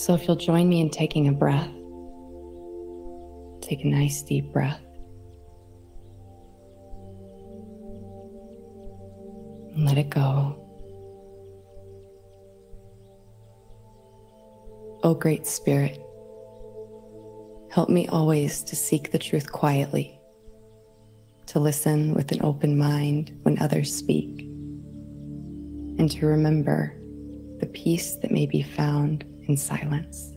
So if you'll join me in taking a breath, take a nice deep breath. And let it go. O great Spirit, help me always to seek the truth quietly, to listen with an open mind when others speak, and to remember the peace that may be found in silence.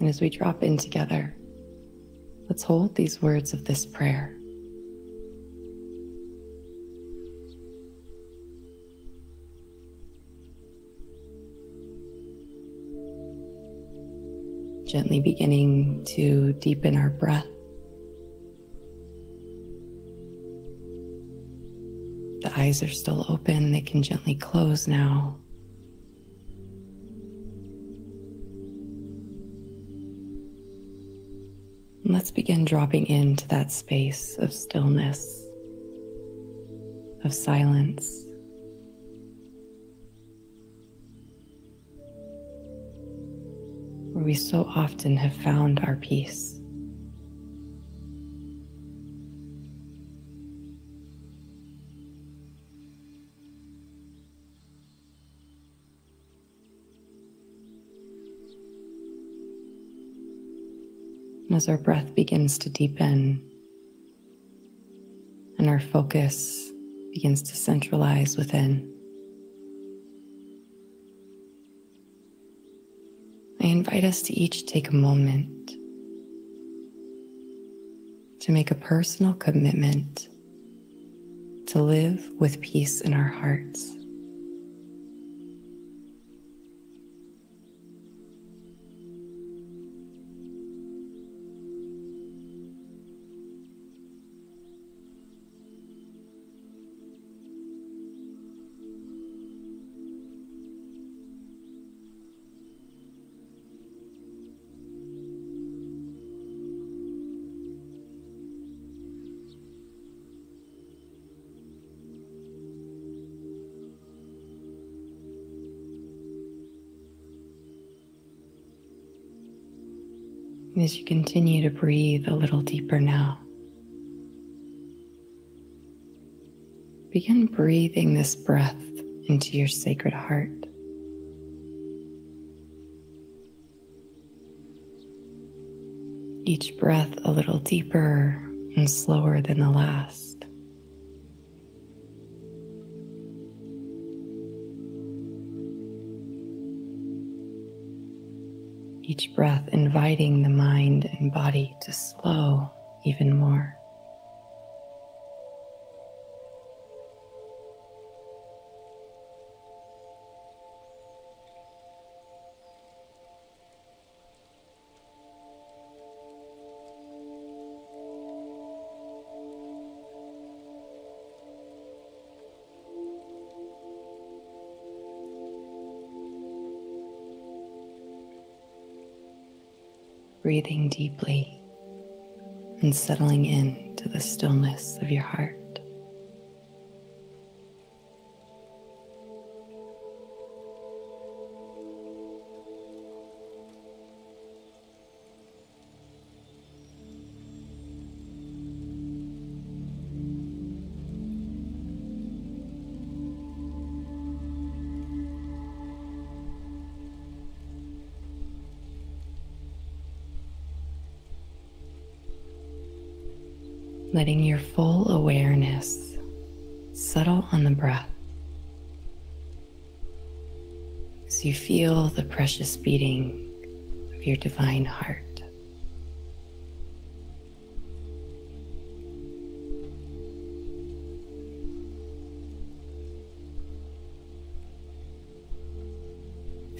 And as we drop in together, let's hold these words of this prayer. Gently beginning to deepen our breath. The eyes are still open, they can gently close now. let's begin dropping into that space of stillness, of silence. Where we so often have found our peace. as our breath begins to deepen and our focus begins to centralize within. I invite us to each take a moment to make a personal commitment to live with peace in our hearts. As you continue to breathe a little deeper now, begin breathing this breath into your sacred heart. Each breath a little deeper and slower than the last. Each breath inviting the mind and body to slow even more. Breathing deeply and settling into the stillness of your heart. Letting your full awareness settle on the breath as you feel the precious beating of your divine heart.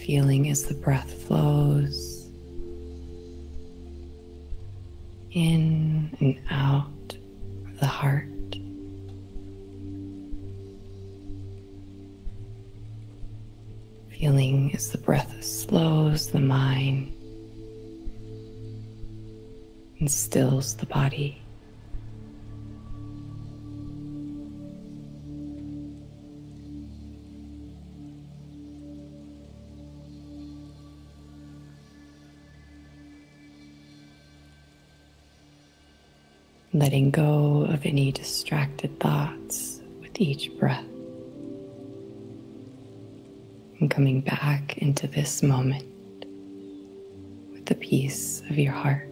Feeling as the breath flows in and out the heart. Feeling as the breath slows the mind and stills the body. Letting go of any distracted thoughts with each breath, and coming back into this moment with the peace of your heart.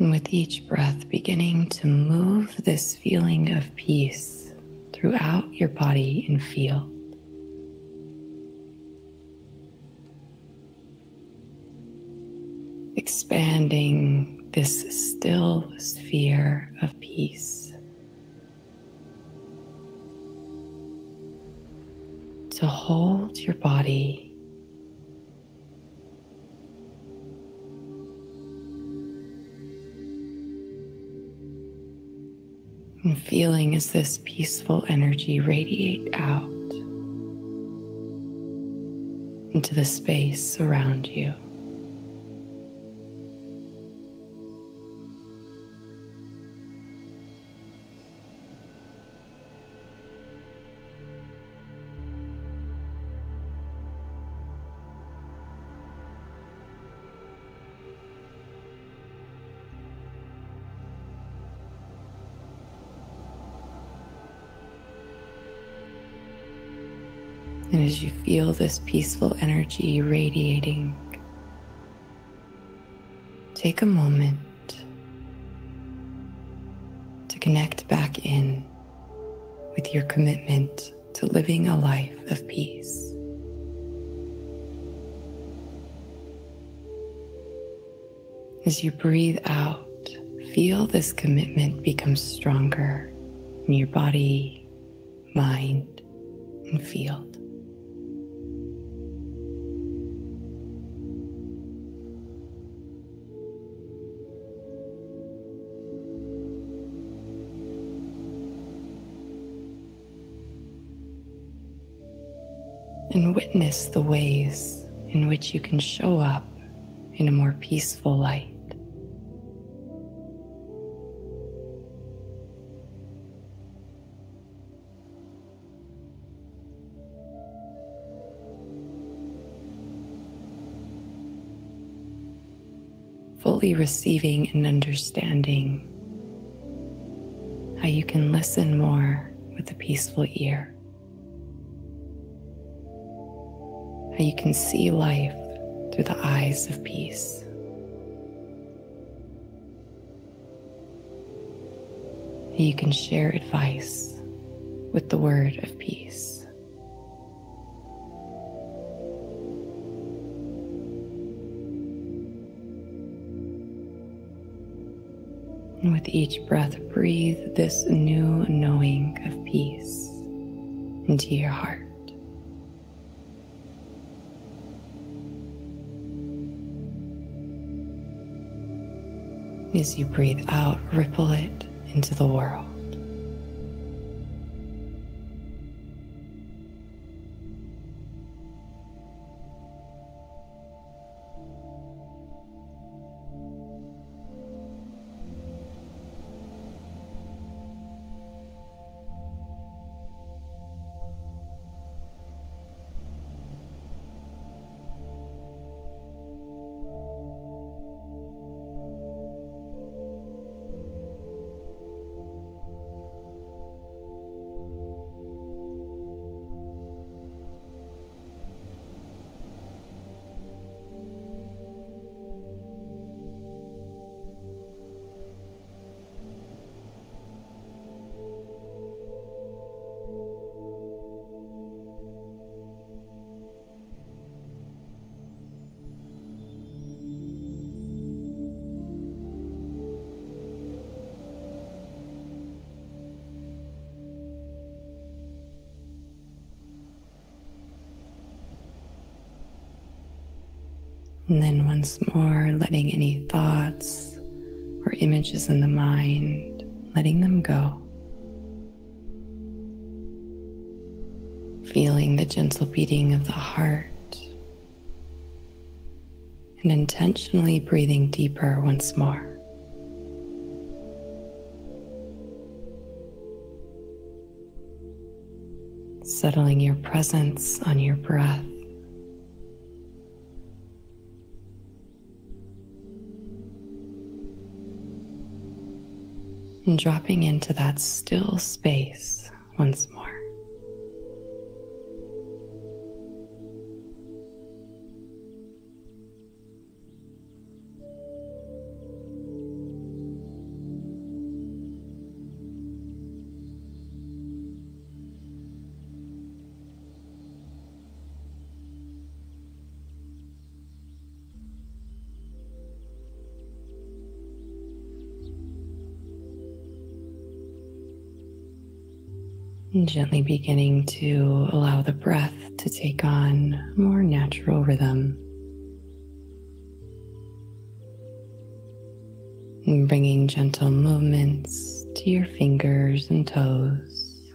With each breath, beginning to move this feeling of peace throughout your body and field. Expanding this still sphere of peace. To hold your body and feeling as this peaceful energy radiate out into the space around you. And as you feel this peaceful energy radiating, take a moment to connect back in with your commitment to living a life of peace. As you breathe out, feel this commitment become stronger in your body, mind, and field. And witness the ways in which you can show up in a more peaceful light. Fully receiving and understanding how you can listen more with a peaceful ear. How you can see life through the eyes of peace. How you can share advice with the word of peace. And with each breath, breathe this new knowing of peace into your heart. As you breathe out, ripple it into the world. And then once more, letting any thoughts or images in the mind, letting them go. Feeling the gentle beating of the heart and intentionally breathing deeper once more. Settling your presence on your breath. And dropping into that still space once more. And gently beginning to allow the breath to take on more natural rhythm. And bringing gentle movements to your fingers and toes.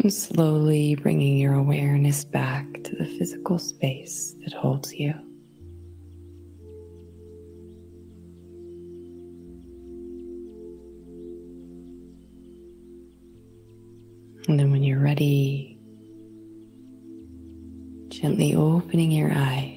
And slowly bringing your awareness back to the physical space that holds you. And then when you're ready, gently opening your eyes.